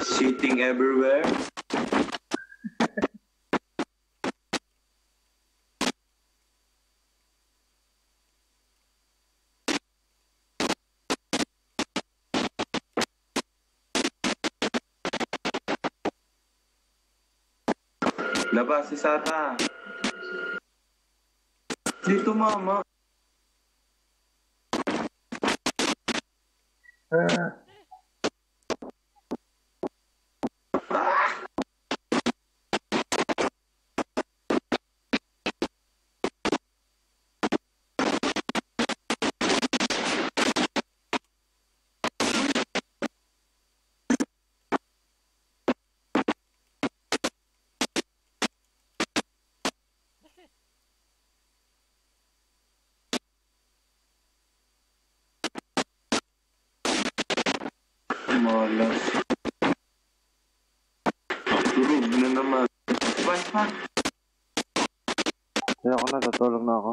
Shitting everywhere. Labas si Sata. Dito mama. Ah, Malas. Tulog na naman. Basta. Kaya ako na, tutulog na ako.